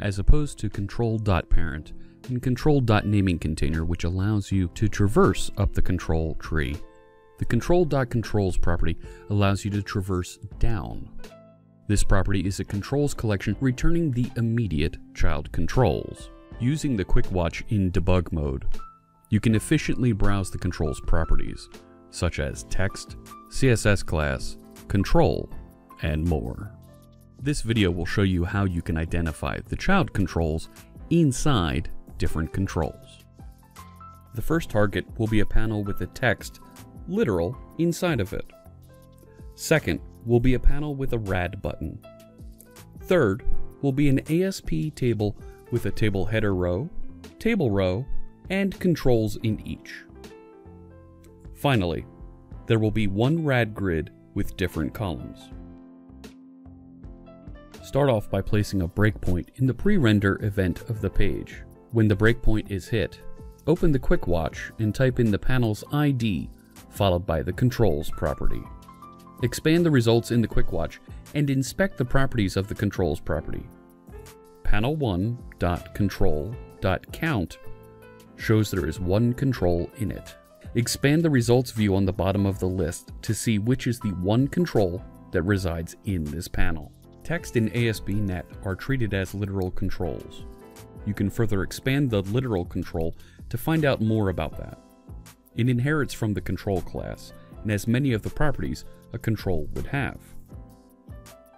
as opposed to control.parent and control.namingContainer, which allows you to traverse up the control tree. The control.controls property allows you to traverse down. This property is a controls collection returning the immediate child controls. Using the quick watch in debug mode, you can efficiently browse the controls properties, such as text, CSS class, control, and more. This video will show you how you can identify the child controls inside different controls. The first target will be a panel with the text literal inside of it. Second will be a panel with a RadButton. Third will be an ASP table with a table header row, table row, and controls in each. Finally, there will be one RadGrid with different columns. Start off by placing a breakpoint in the pre-render event of the page. When the breakpoint is hit, open the Quick Watch and type in the panel's ID, followed by the Controls property. Expand the results in the Quick Watch and inspect the properties of the Controls property. Panel1.control.count shows there is one control in it. Expand the results view on the bottom of the list to see which is the one control that resides in this panel. Text in ASP.NET are treated as literal controls. You can further expand the literal control to find out more about that. It inherits from the control class and has many of the properties a control would have.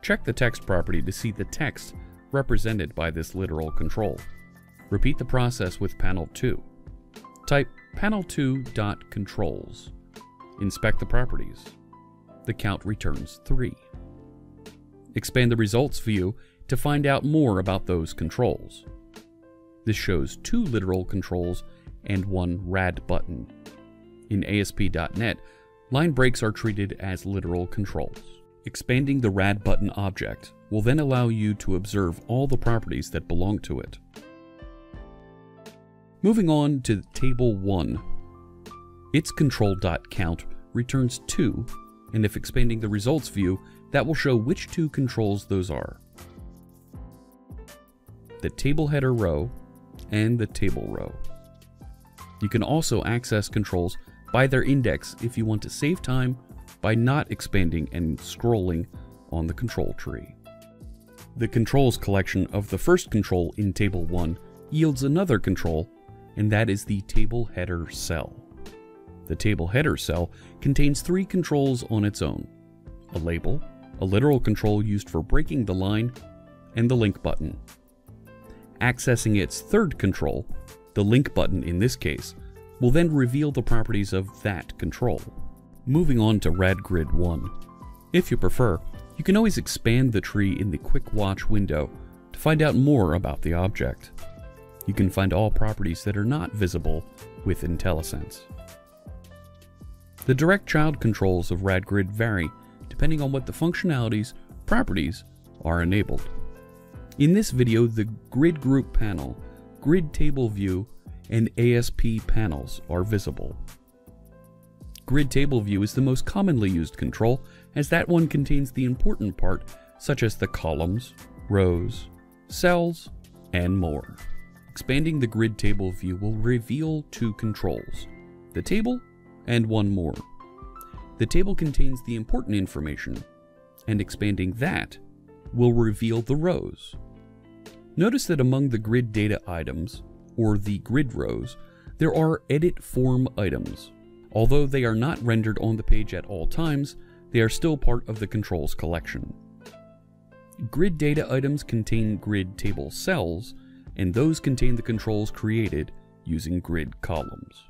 Check the text property to see the text represented by this literal control. Repeat the process with panel 2. Type panel2.controls. Inspect the properties. The count returns 3. Expand the results view to find out more about those controls. This shows two literal controls and one RadButton. In ASP.NET, line breaks are treated as literal controls. Expanding the RadButton object will then allow you to observe all the properties that belong to it. Moving on to table 1. Its control.count returns 2, and if expanding the results view, that will show which two controls those are. The table header row and the table row. You can also access controls by their index if you want to save time by not expanding and scrolling on the control tree. The controls collection of the first control in table 1 yields another control, and that is the table header cell. The table header cell contains three controls on its own a label, a literal control used for breaking the line, and the link button. Accessing its third control, the link button in this case, will then reveal the properties of that control. Moving on to RadGrid 1. If you prefer, you can always expand the tree in the Quick Watch window to find out more about the object. You can find all properties that are not visible with IntelliSense. The direct child controls of RadGrid vary depending on what the functionalities, properties, are enabled. In this video, the Grid Group panel, Grid Table View, and ASP panels are visible. Grid Table View is the most commonly used control, as that one contains the important part, such as the columns, rows, cells, and more. Expanding the Grid Table View will reveal two controls, the table and one more. The table contains the important information, and expanding that will reveal the rows. Notice that among the grid data items, or the grid rows, there are edit form items. Although they are not rendered on the page at all times, they are still part of the controls collection. Grid data items contain grid table cells, and those contain the controls created using grid columns.